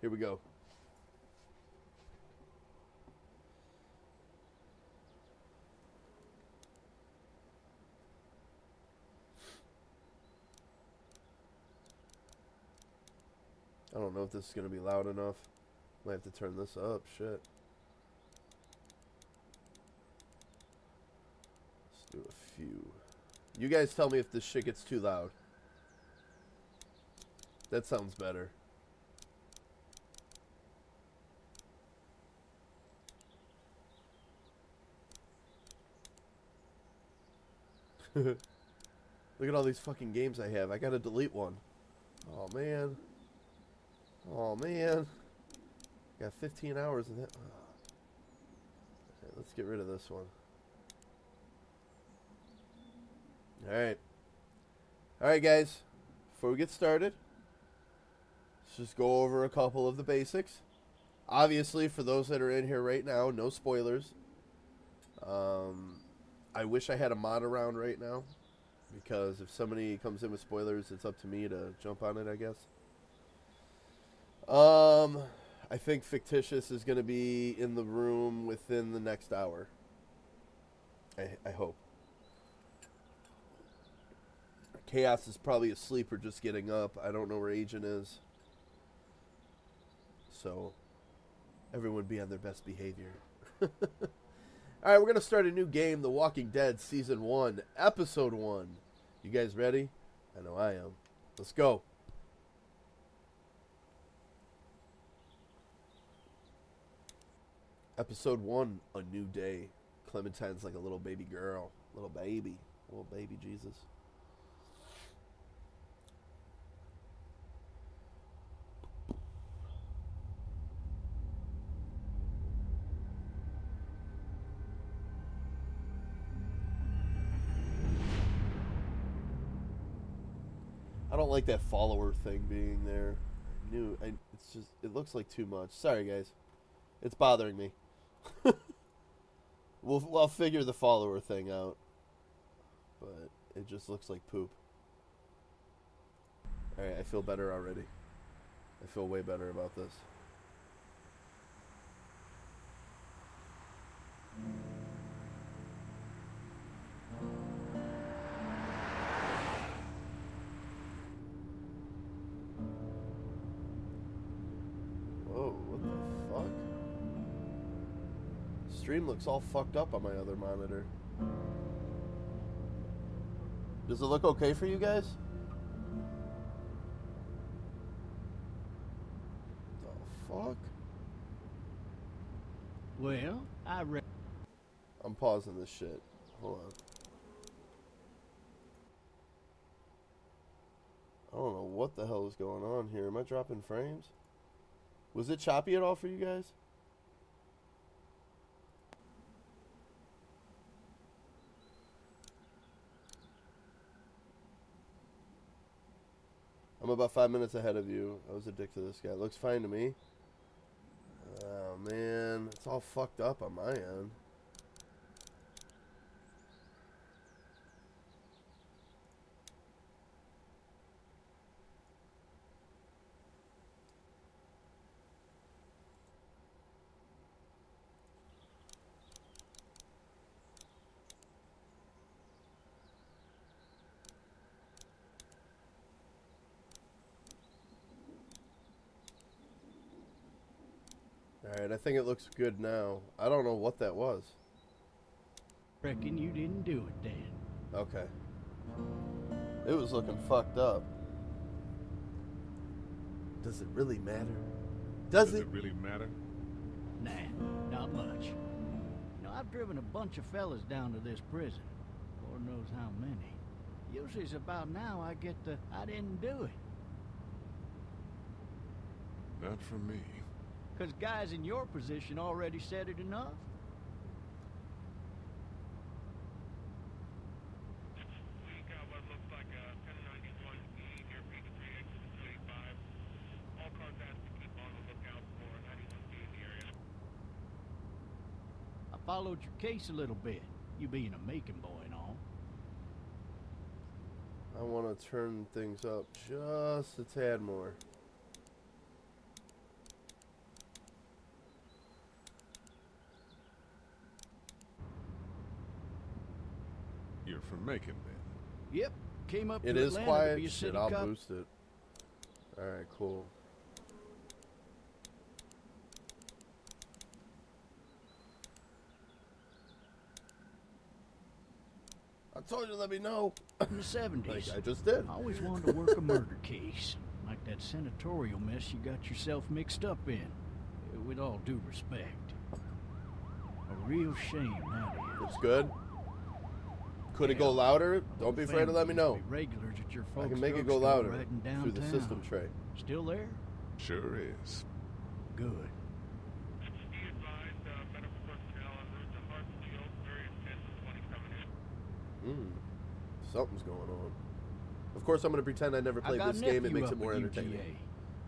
Here we go. I don't know if this is going to be loud enough. Might have to turn this up. Shit. Let's do a few. You guys tell me if this shit gets too loud. That sounds better. Look at all these fucking games I have. I gotta delete one. Oh man. Oh man. Got 15 hours in it. Okay, let's get rid of this one. Alright. Alright guys. Before we get started, let's just go over a couple of the basics. Obviously, for those that are in here right now, no spoilers. Um, I wish I had a mod around right now. Because if somebody comes in with spoilers, it's up to me to jump on it, I guess. Um, I think Fictitious is going to be in the room within the next hour. I, I hope. Chaos is probably asleep or just getting up. I don't know where Agent is. So, everyone be on their best behavior. All right, we're going to start a new game, The Walking Dead Season 1, Episode 1. You guys ready? I know I am. Let's go. Episode 1, A New Day. Clementine's like a little baby girl. Little baby. Little baby Jesus. Like that follower thing being there. I knew I, it's just it looks like too much. Sorry guys. It's bothering me. we'll I'll figure the follower thing out. But it just looks like poop. Alright, I feel better already. I feel way better about this. Stream looks all fucked up on my other monitor. Does it look okay for you guys? The fuck? Well, I re- I'm pausing this shit. Hold on. I don't know what the hell is going on here. Am I dropping frames? Was it choppy at all for you guys? I'm about five minutes ahead of you. I was addicted to this guy. Looks fine to me. Oh man, it's all fucked up on my end. Alright, I think it looks good now. I don't know what that was. reckon you didn't do it then. Okay. It was looking fucked up. Does it really matter? Does, Does it? it really matter? Nah, not much. You know, I've driven a bunch of fellas down to this prison. Lord knows how many. Usually it's about now I get the I didn't do it. Not for me. Because guys in your position already said it enough. We got what looks like a 1091E near P3 exit 285. All cars asked to keep on the lookout for 91D in the area. I followed your case a little bit, you being a Macon boy and all. I want to turn things up just a tad more. You're from Macon, then. Yep, came up It to is Atlanta to quiet. be a Shit, I'll cop. boost it. All right, cool. I told you to let me know. in the 70s. Like I just did. I always wanted to work a murder case, like that senatorial mess you got yourself mixed up in. With all due respect. A real shame that is. It's good. Could it go louder? Don't be afraid to let me know. used to be Regulars at your I can make it go louder through the system tray. Still there? Sure is. Good. Be advised, medical personnel en route to Hartsfield. Very intense with 20 coming in. Mm. Something's going on. Of course, I'm going to pretend I never played got this game. It makes it more entertaining.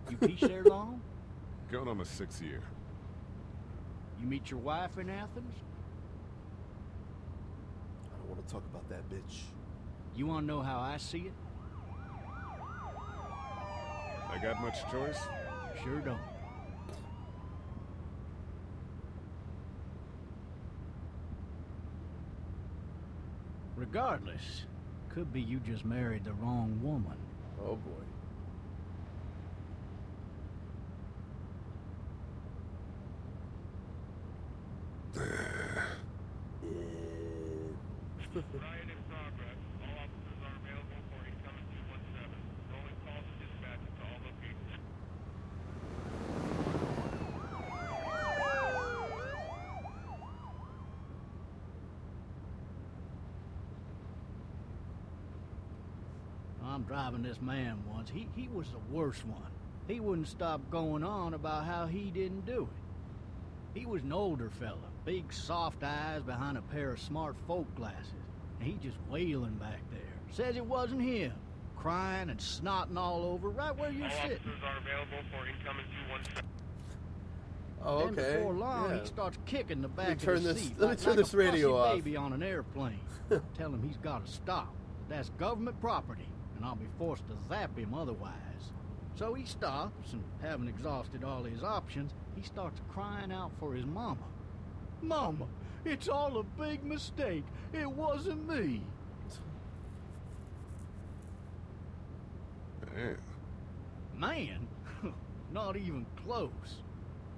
UGA. You teach there long? Going on my sixth year. You meet your wife in Athens? I don't want to talk about that bitch. You want to know how I see it? I got much choice? Sure don't. Regardless, could be you just married the wrong woman. Oh boy. Riot in progress. All officers are available for incoming 217. Rolling calls and dispatches to all locations. I'm driving this man once. He, he was the worst one. He wouldn't stop going on about how he didn't do it. He was an older fella, big soft eyes behind a pair of smart folk glasses. And he just wailing back there. Says it wasn't him. Crying and snotting all over right where you're All sitting. officers are available for incoming 217. Oh, Then okay. before long, yeah. he starts kicking the me back turn of the this- seat. let me like, turn like this a radio fussy off. baby on an airplane. Tell him he's got to stop. That's government property, and I'll be forced to zap him otherwise. So he stops, and having exhausted all his options, he starts crying out for his mama. Mama, it's all a big mistake. It wasn't me. Man, Man, not even close.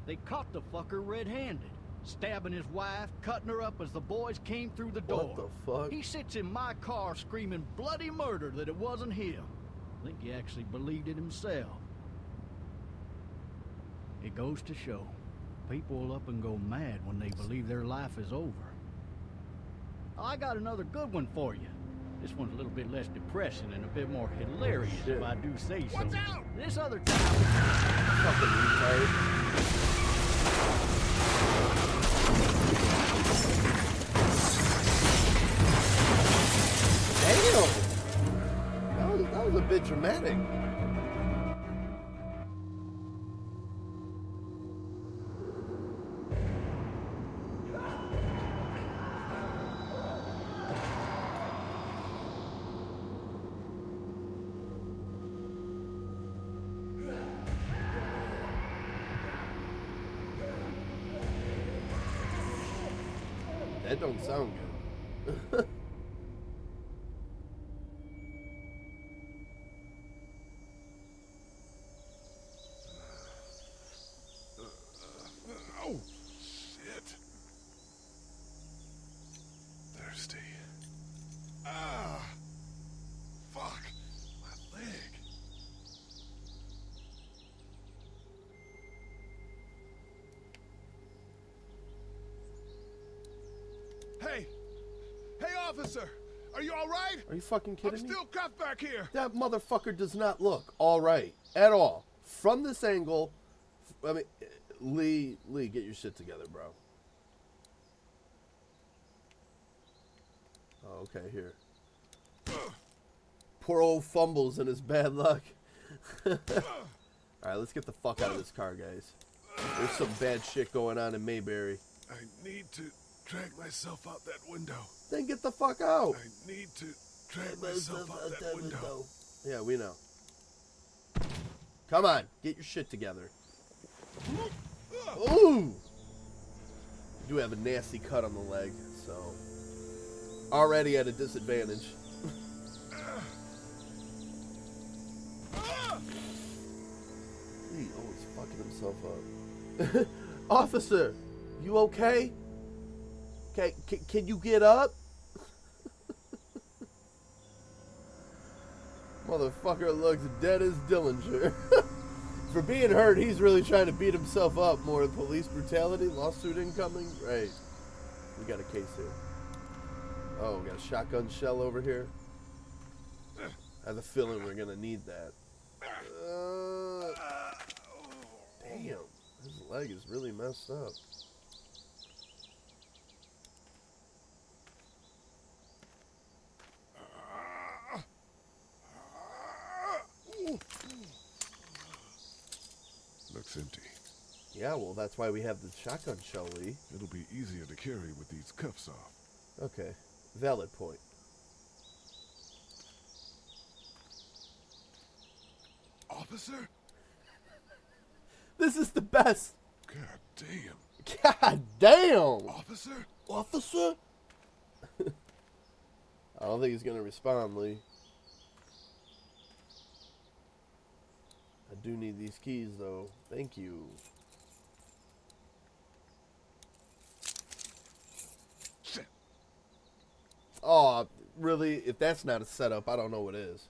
They caught the fucker red-handed, stabbing his wife, cutting her up as the boys came through the door. What the fuck? He sits in my car screaming bloody murder that it wasn't him. I think he actually believed it himself. It goes to show, people will up and go mad when they believe their life is over. Oh, I got another good one for you. This one's a little bit less depressing and a bit more hilarious, shit. if I do say so. Watch out! This other time, Fucking retard. Damn! That was, that was a bit dramatic. That don't sound good. oh, shit. Thirsty. Ah, fuck, my leg. Hey! Hey, officer! Are you all right? Are you fucking kidding I'm me? still cuffed back here. That motherfucker does not look all right at all. From this angle, I mean, Lee, Lee, get your shit together, bro. Oh, okay, here. Poor old fumbles and his bad luck. all right, let's get the fuck out of this car, guys. There's some bad shit going on in Mayberry. I need to drag myself out that window. Then get the fuck out. I need to drag myself out that window. Yeah, we know. Come on, get your shit together. Ooh! You do have a nasty cut on the leg, so. already at a disadvantage. he always fucking himself up. Officer, you okay? Okay, can, can you get up? Motherfucker looks dead as Dillinger. For being hurt, he's really trying to beat himself up more. Police brutality, lawsuit incoming. Right. We got a case here. Oh, we got a shotgun shell over here. I have a feeling we're gonna need that. Uh, damn, his leg is really messed up. Looks empty. Yeah, well, that's why we have the shotgun shell, Lee. It'll be easier to carry with these cuffs off. Okay, valid point. Officer? This is the best. God damn. God damn, Officer? officer. I don't think he's gonna respond, Lee. Do need these keys, though. Thank you. Oh, really? If that's not a setup, I don't know what is.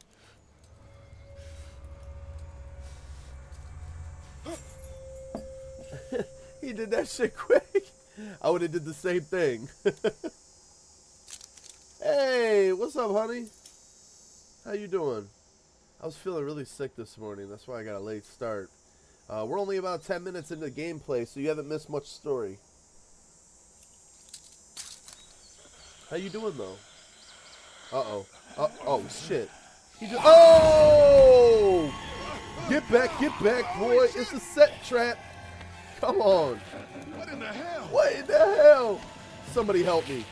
he did that shit quick. I would have did the same thing. hey, what's up, honey? How you doing? I was feeling really sick this morning. That's why I got a late start. Uh, we're only about 10 minutes into gameplay, so you haven't missed much story. How you doing though? Uh oh. Uh oh shit. He just Oh! Get back, get back, boy. It's a set trap. Come on. What in the hell? What in the hell? Somebody help me.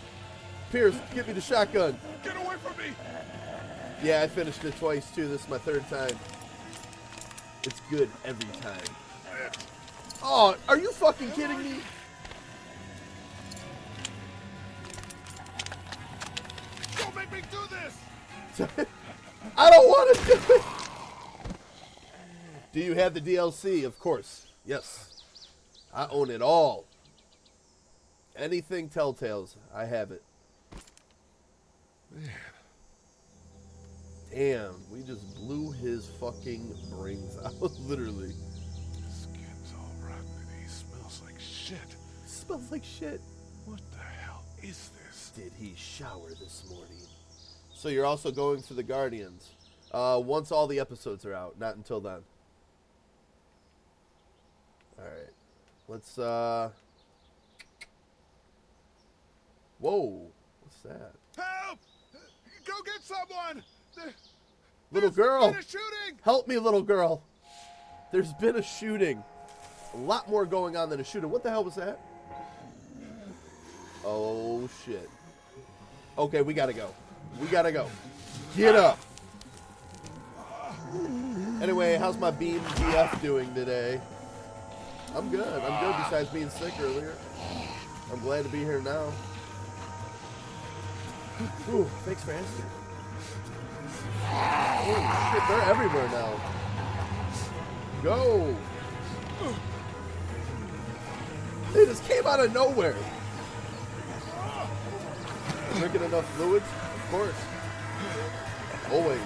Pierce, give me the shotgun. Get away from me! Yeah, I finished it twice too. This is my third time. It's good every time. Oh, are you fucking kidding me? Don't make me do this! I don't want to do it. Do you have the DLC? Of course. Yes. I own it all. Anything Telltales, I have it. Damn, we just blew his fucking brains out, literally. His skin's all rotten and he smells like shit. Smells like shit. What the hell is this? Did he shower this morning? So you're also going for the Guardians. Uh, once all the episodes are out, not until then. Alright. Let's, uh... Whoa. What's that? Help! Go get someone! There- Little girl! been a shooting! Help me, little girl! There's been a shooting. A lot more going on than a shooting. What the hell was that? Oh, shit. Okay, we gotta go. We gotta go. Get up! Anyway, how's my Beam GF doing today? I'm good. I'm good besides being sick earlier. I'm glad to be here now. Ooh, thanks for asking. Holy shit, they're everywhere now. Go! They just came out of nowhere. Drinking enough fluids? Of course. Always.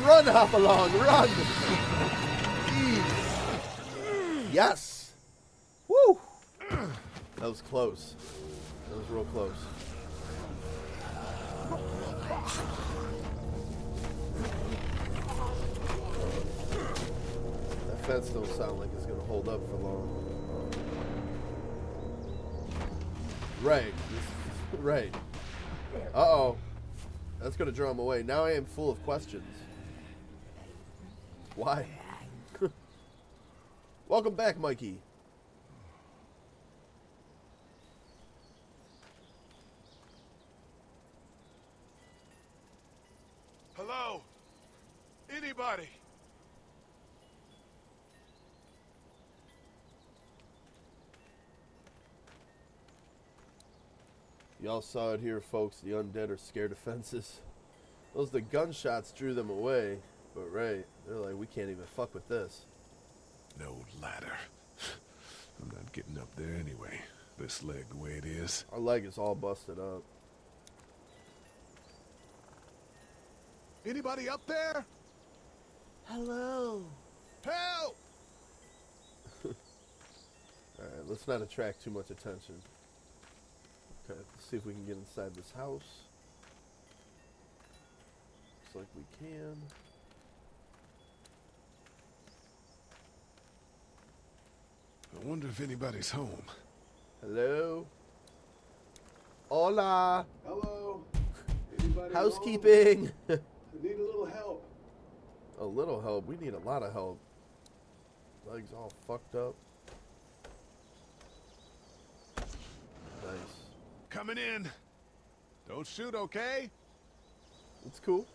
Run, hop along, run! Ease. Yes! Woo! That was close. That was real close. That fence don't sound like it's gonna hold up for long. Right. Right. Uh-oh. That's gonna draw him away. Now I am full of questions. Why? Welcome back, Mikey. Hello? Anybody? Y'all saw it here, folks. The undead are scared of fences. Those the gunshots drew them away. But right, they're like, we can't even fuck with this. No ladder. I'm not getting up there anyway. This leg the way it is. Our leg is all busted up. Anybody up there? Hello. Help! Alright, let's not attract too much attention. Okay, let's see if we can get inside this house. Looks like we can. I wonder if anybody's home. Hello? Hola! Hello. Anybody Housekeeping! home? I need a little help. A little help. We need a lot of help. Legs all fucked up. Nice. Coming in. Don't shoot, okay? It's cool.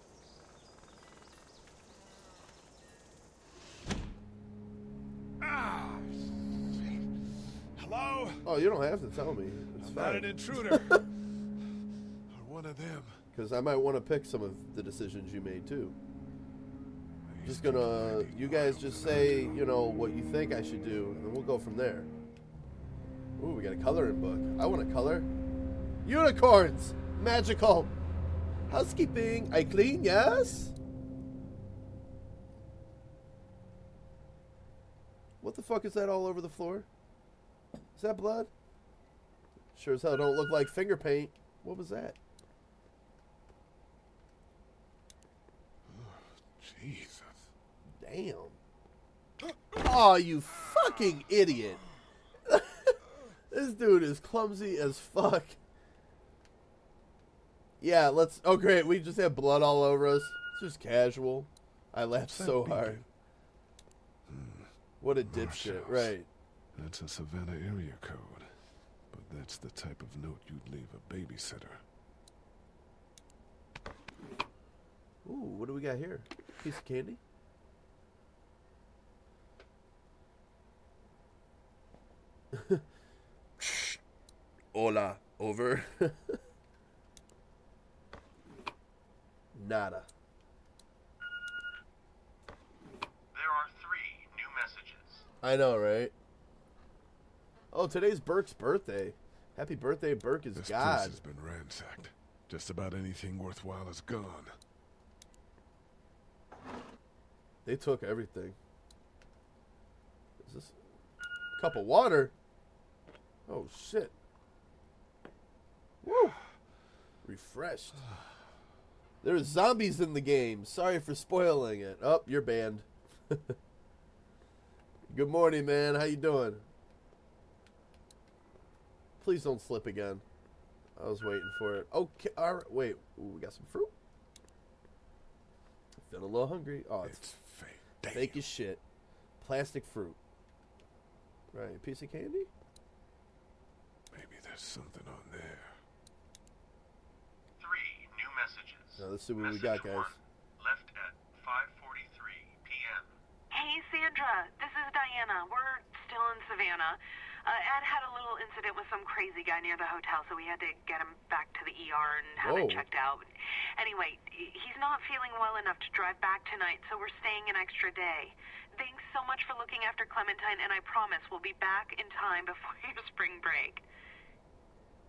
Ah! Hello? Oh, you don't have to tell me. It's I'm not an intruder. or one of them. Because I might want to pick some of the decisions you made too. Just gonna, you guys just say, you know, what you think I should do, and we'll go from there. Ooh, we got a coloring book. I want to color. Unicorns! Magical! Housekeeping! I clean, yes? What the fuck is that all over the floor? Is that blood? Sure as hell don't look like finger paint. What was that? Jesus. Damn. Oh, you fucking idiot. this dude is clumsy as fuck. Yeah, let's. Oh, great. We just have blood all over us. It's just casual. I laughed so hard. Hmm. What a dipshit. Right. That's a Savannah area code. But that's the type of note you'd leave a babysitter. Ooh, what do we got here? Piece of candy? Hola. Over. Nada. There are three new messages. I know, right? Oh, today's Burke's birthday. Happy birthday, Burke is This God. place has been ransacked. Just about anything worthwhile is gone. They took everything. Is this cup of water? Oh shit. Woo! Refreshed. There's zombies in the game. Sorry for spoiling it. Oh, you're banned. Good morning, man. How you doing? Please don't slip again. I was waiting for it. Okay, all right. Wait, Ooh, we got some fruit. Feeling a little hungry. Oh, it's It's fake. Damn. Fake as shit. Plastic fruit. Right, a piece of candy? Maybe there's something on there. Three new messages. Now let's see what we got, guys. one, left at 5:43 p.m. Hey, Sandra. This is Diana. We're still in Savannah. Uh, Ed had a little incident with some crazy guy near the hotel, so we had to get him back to the ER and have Whoa. it checked out. Anyway, he's not feeling well enough to drive back tonight, so we're staying an extra day. Thanks so much for looking after Clementine, and I promise we'll be back in time before your spring break.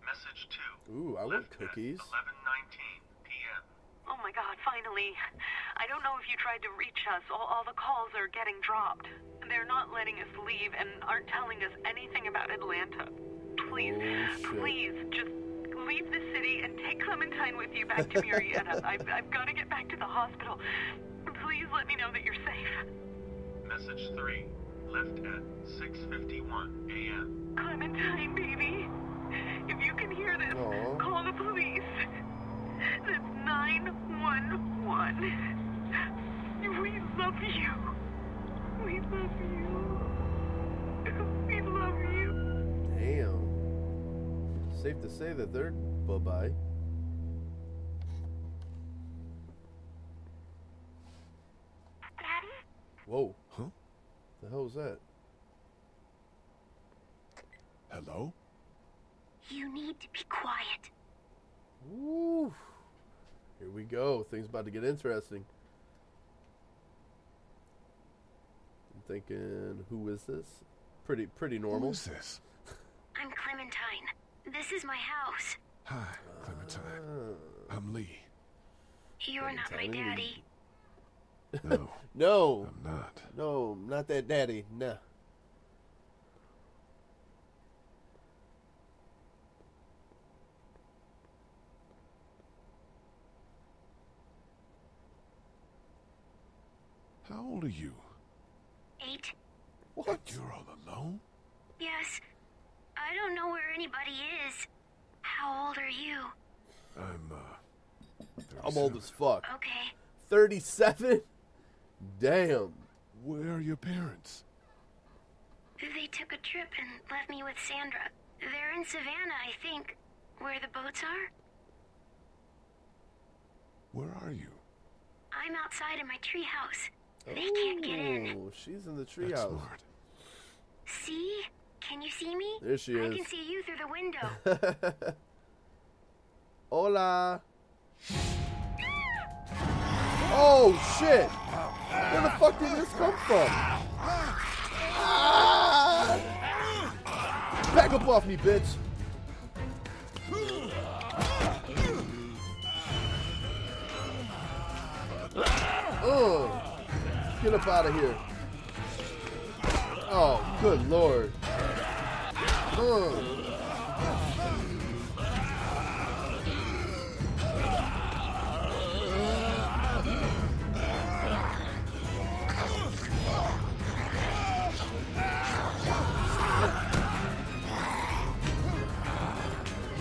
Message two, Ooh, I want cookies. 11:19 p.m. Oh my god, finally. I don't know if you tried to reach us. All, all the calls are getting dropped. They're not letting us leave and aren't telling us anything about Atlanta. Please, Oh, please, just leave the city and take Clementine with you back to Murrieta. I've, I've got to get back to the hospital. Please let me know that you're safe. Message three, left at 6:51 a.m. Clementine, baby. If you can hear this, Aw. call the police. That's 911. We love you. We love you. We love you. Damn. Safe to say that they're bye bye. Daddy? Whoa. Huh? The hell was that? Hello? You need to be quiet. Woo. Here we go. Things about to get interesting. I'm thinking, who is this? Pretty, pretty normal. Who's this? I'm Clementine. This is my house. Hi, Clementine. Ah. I'm Lee. You're not my daddy. No, No, I'm not. no, not that daddy. Nah. How old are you? Eight? What? You're all alone? Yes. I don't know where anybody is. How old are you? I'm, uh. I'm old as fuck. Okay. 37? Damn. Where are your parents? They took a trip and left me with Sandra. They're in Savannah, I think. Where the boats are? Where are you? I'm outside in my treehouse. They can't get in. Oh, she's in the That's treehouse. smart. See? Can you see me? There she I is. I can see you through the window. Hola. Oh shit! Where the fuck did this come from? Ah! Back up off me, bitch! Ugh. Get up out of here. Oh, good lord. Ugh.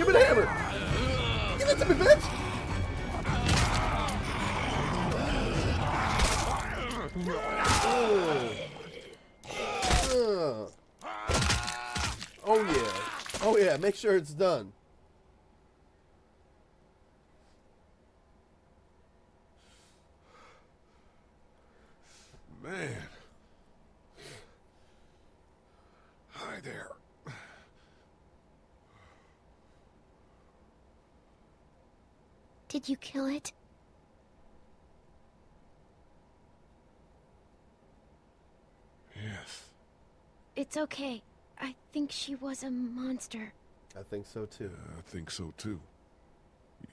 The hammer! Give it to me, bitch! Oh yeah. Oh yeah, make sure it's done. Man. Hi there. Did you kill it? Yes. It's okay. I think she was a monster. I think so too. I think so too.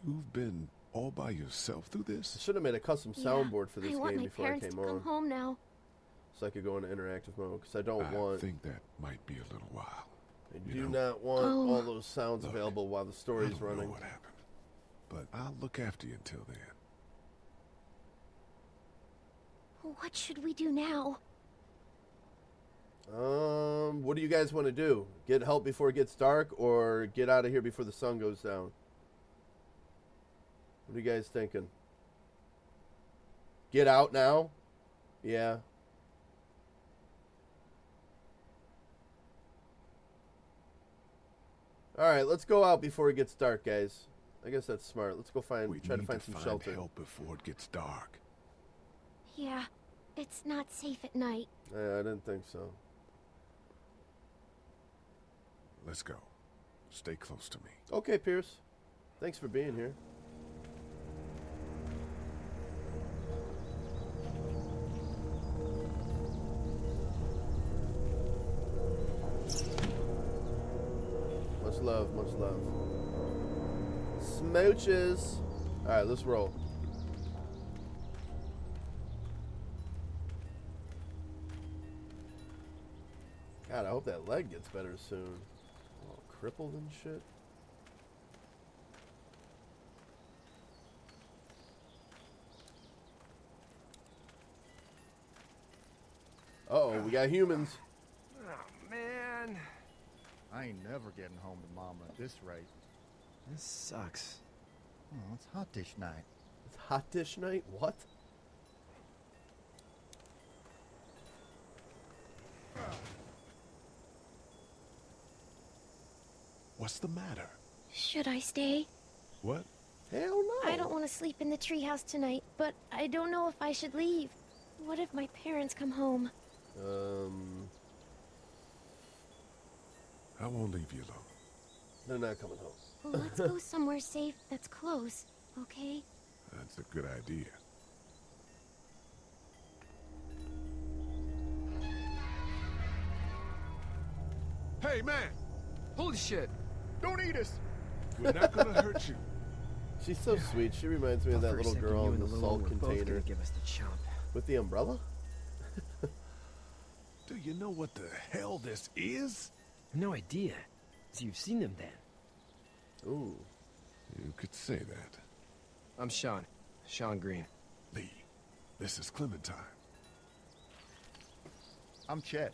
You've been all by yourself through this? I should have made a custom soundboard for this I want game my before I parents came to come on, home now. so I could go into interactive mode. Because I don't I want, think that might be a little while. I do know. not want Oh. all those sounds Look, available while the I story's don't running. know what happened, but I'll look after you until then. What should we do now? Um, what do you guys want to do? Get help before it gets dark, or get out of here before the sun goes down? What are you guys thinking? Get out now? Yeah. All right, let's go out before it gets dark, guys. I guess that's smart. Let's go find we try to find some find shelter. help before it gets dark. Yeah, it's not safe at night. Yeah, I didn't think so. Let's go. Stay close to me. Okay, Pierce. Thanks for being here. Smooches. All right, let's roll. God, I hope that leg gets better soon. All crippled and shit. Uh oh, we got humans. Oh, man. I ain't never getting home to Mama at this rate. This sucks. Oh, it's hot dish night. It's hot dish night? What? What's the matter? Should I stay? What? Hell no. I don't want to sleep in the treehouse tonight, but I don't know if I should leave. What if my parents come home? Um, I won't leave you alone. They're not coming home. Well, let's go somewhere safe that's close, okay? That's a good idea. Hey, man! Holy shit! Don't eat us! We're not gonna hurt you. She's so sweet. She reminds me of that little second girl in and the little salt one were both gonna container give us the chomp. with the umbrella. Do you know what the hell this is? No idea. So you've seen them then? Ooh. You could say that. I'm Shawn. Shawn Greene. Lee, this is Clementine. I'm Chet.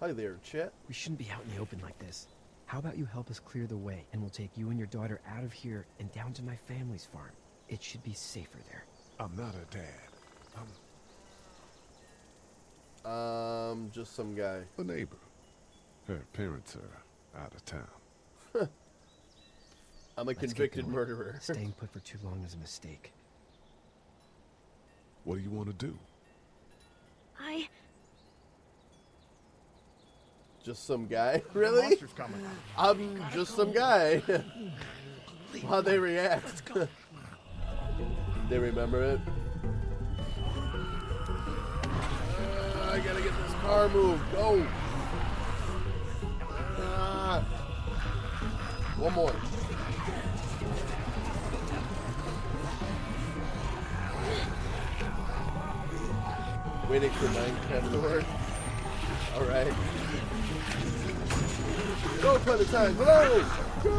Hi there, Chet. We shouldn't be out in the open like this. How about you help us clear the way, and we'll take you and your daughter out of here and down to my family's farm. It should be safer there. I'm not a dad. I'm Um, just some guy. a neighbor. Her parents are out of town. I'm a Let's convicted murderer. Staying put for too long is a mistake. What do you want to do? I. just some guy. Really? monster's coming. I'm just some guy. How they react. they remember it. Uh, I gotta get this car moved. Go. One more. Waiting for Minecraft to work. All right. Go, Clementine. Go! Go!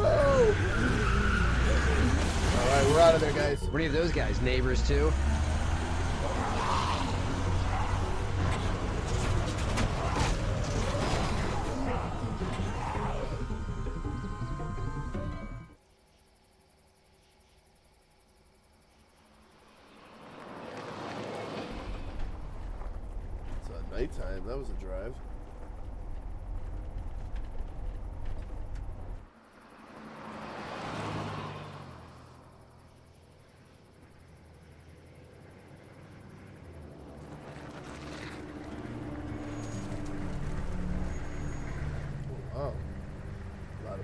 All right, we're out of there, guys. Any of those guys neighbors too?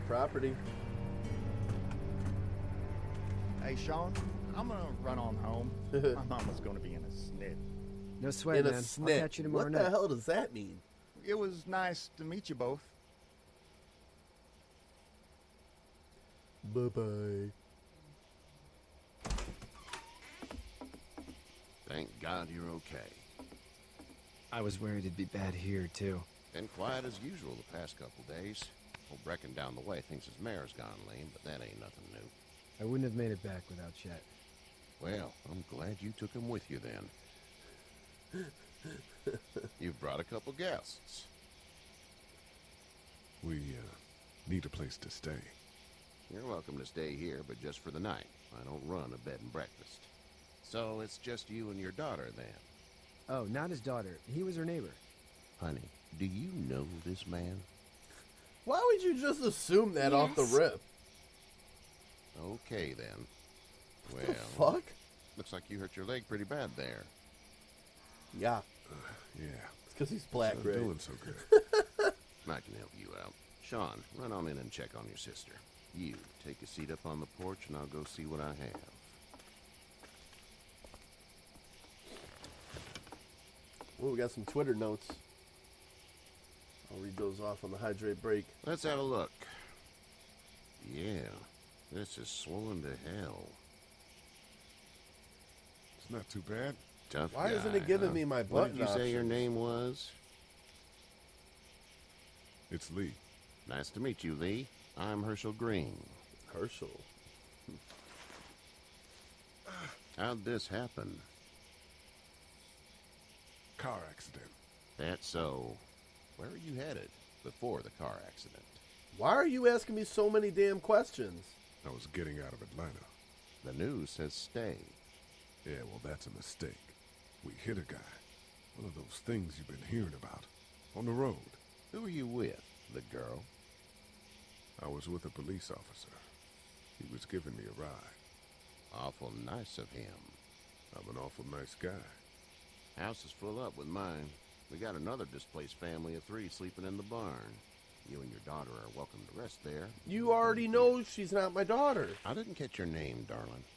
Property. Hey, Shawn, I'm gonna run on home. My mama's gonna be in a snit. No sweat, In a man. I'll catch you tomorrow What night. the hell does that mean? It was nice to meet you both. Bye bye. Thank God you're okay. I was worried it'd be bad here too. Been quiet as usual the past couple days. Old Brecken down the way thinks his mare's gone lame, but that ain't nothing new. I wouldn't have made it back without Chet. Well, I'm glad you took him with you then. You've brought a couple guests. We uh, need a place to stay. You're welcome to stay here, but just for the night. I don't run a bed and breakfast. So it's just you and your daughter then. Oh, not his daughter. He was her neighbor. Honey, do you know this man? Why would you just assume that off the rip? Okay then. What Well, the fuck? looks like you hurt your leg pretty bad there. Yeah, Yeah. it's because he's black, Not right? doing so good. I can help you out. Shawn, run on in and check on your sister. You, take a seat up on the porch and I'll go see what I have. Oh, we got some Twitter notes. I'll read those off on the hydrate break. Let's have a look. Yeah, this is swollen to hell. It's not too bad. Tough Why isn't it giving huh? me my What did button you say your name was? It's Lee. Nice to meet you, Lee. I'm Hershel Greene. Hershel. How'd this happen? Car accident. That's so. Where are you headed before the car accident? Why are you asking me so many damn questions? I was getting out of Atlanta. The news says stay. Yeah, well, that's a mistake. We hit a guy. One of those things you've been hearing about. On the road. Who are you with? The girl? I was with a police officer. He was giving me a ride. Awful nice of him. I'm an awful nice guy. House is full up with mine. We got another displaced family of three sleeping in the barn. You and your daughter are welcome to rest there. You already know she's not my daughter. I didn't catch your name, darling.